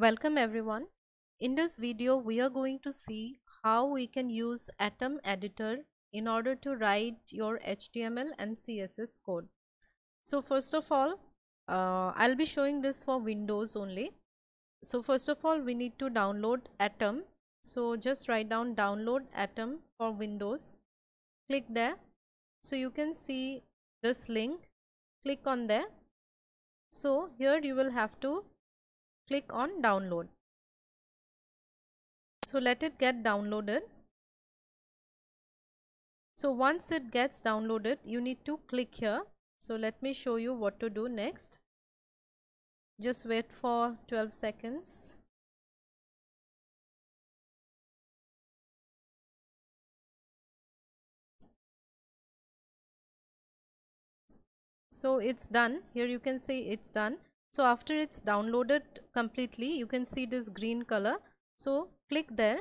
Welcome everyone. In this video, we are going to see how we can use Atom editor in order to write your HTML and CSS code. So first of all, uh, I'll be showing this for Windows only. So first of all, we need to download Atom. So just write down download Atom for Windows. Click there. So you can see this link. Click on there. So here you will have to click on download. So let it get downloaded. So once it gets downloaded you need to click here. So let me show you what to do next. Just wait for 12 seconds. So it's done. Here you can see it's done so after it's downloaded completely you can see this green color. So click there.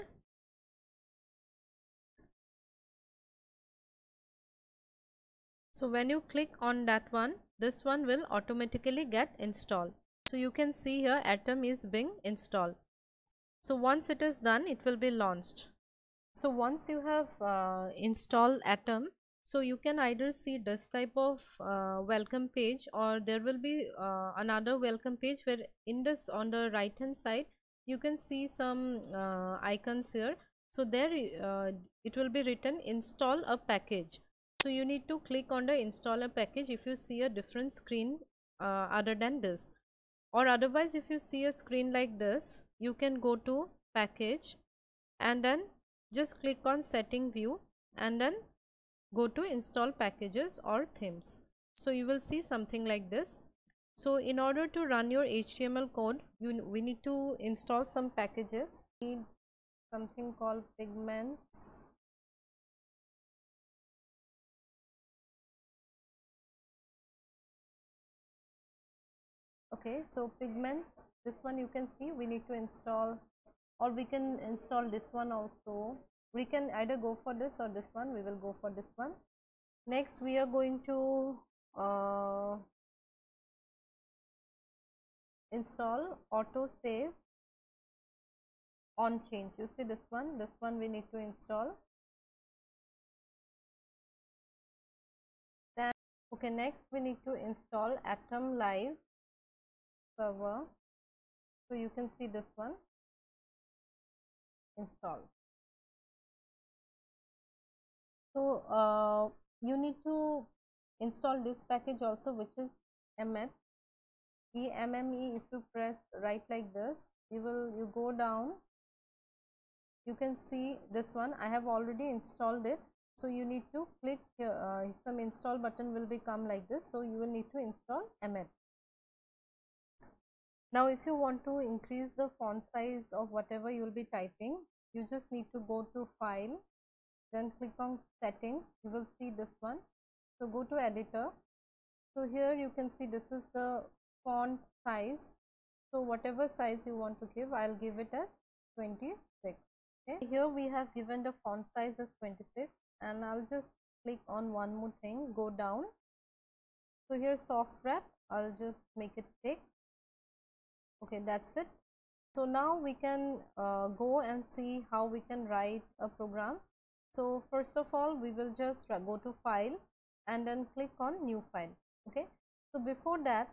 So when you click on that one this one will automatically get installed. So you can see here atom is being installed. So once it is done it will be launched. So once you have uh, installed atom so you can either see this type of uh, welcome page or there will be uh, another welcome page where in this on the right hand side you can see some uh, icons here. So there uh, it will be written install a package. So you need to click on the install a package if you see a different screen uh, other than this. Or otherwise if you see a screen like this you can go to package and then just click on setting view and then go to install packages or themes. So you will see something like this. So in order to run your html code you we need to install some packages. We need something called pigments. Okay so pigments this one you can see we need to install or we can install this one also we can either go for this or this one. We will go for this one. Next we are going to uh, install auto save on change. You see this one? This one we need to install. Then okay next we need to install atom live server. So you can see this one. Install so uh, you need to install this package also which is emmet emme if you press right like this you will you go down. You can see this one. I have already installed it. So you need to click uh, some install button will become like this. So you will need to install emmet now if you want to increase the font size of whatever you will be typing you just need to go to file then click on settings. You will see this one. So go to editor. So here you can see this is the font size. So whatever size you want to give i'll give it as 26 okay. Here we have given the font size as 26 and i'll just click on one more thing go down. So here soft wrap. I'll just make it thick. Okay that's it. So now we can uh, go and see how we can write a program so first of all we will just go to file and then click on new file okay? So before that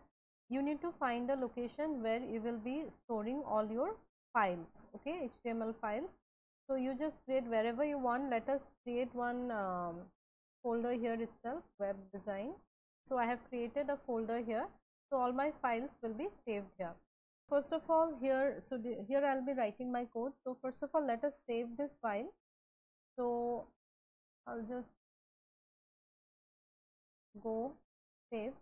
you need to find a location where you will be storing all your files okay? Html files. So you just create wherever you want. Let us create one um, folder here itself web design. So i have created a folder here. So all my files will be saved here. First of all here so here i'll be writing my code. So first of all let us save this file so I'll just go save.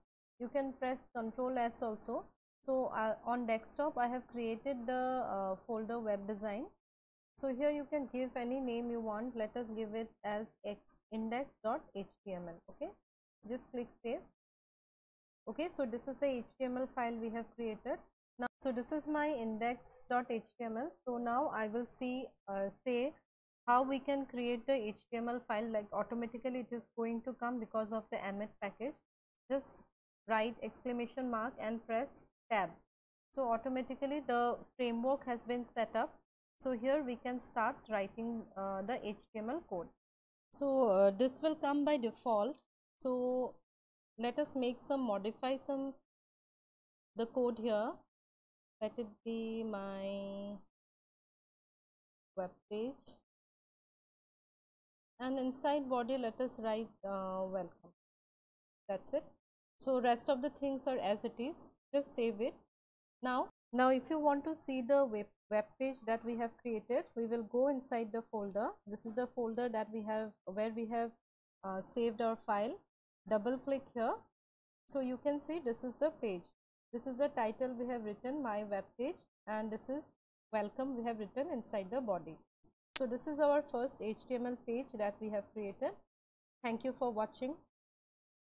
You can press ctrl s also. So uh, on desktop I have created the uh, folder web design. So here you can give any name you want. Let us give it as x index.html okay? Just click save. Okay so this is the html file we have created. Now so this is my index.html so now I will see uh, say how we can create the HTML file like automatically it is going to come because of the emmet package just write exclamation mark and press tab So, automatically the framework has been set up. So, here we can start writing uh, the HTML code. So, uh, this will come by default. So, let us make some modify some the code here let it be my web page and inside body let us write uh, welcome. That's it. So rest of the things are as it is. Just save it. Now now if you want to see the web, web page that we have created we will go inside the folder. This is the folder that we have where we have uh, saved our file. Double click here. So you can see this is the page. This is the title we have written my web page. And this is welcome we have written inside the body so this is our first html page that we have created. Thank you for watching